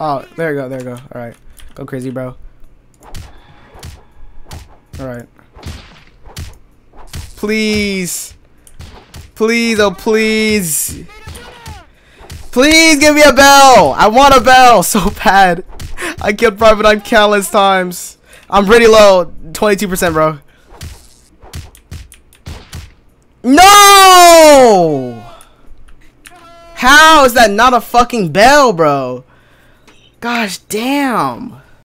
Oh, there you go, there you go. Alright. Go crazy, bro. Alright. Please. Please, oh please. Please give me a bell. I want a bell so bad. I killed Primadon countless times. I'm pretty low. 22%, bro. No! How is that not a fucking bell, bro? Gosh damn.